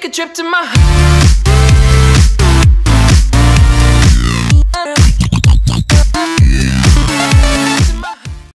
take a trip to my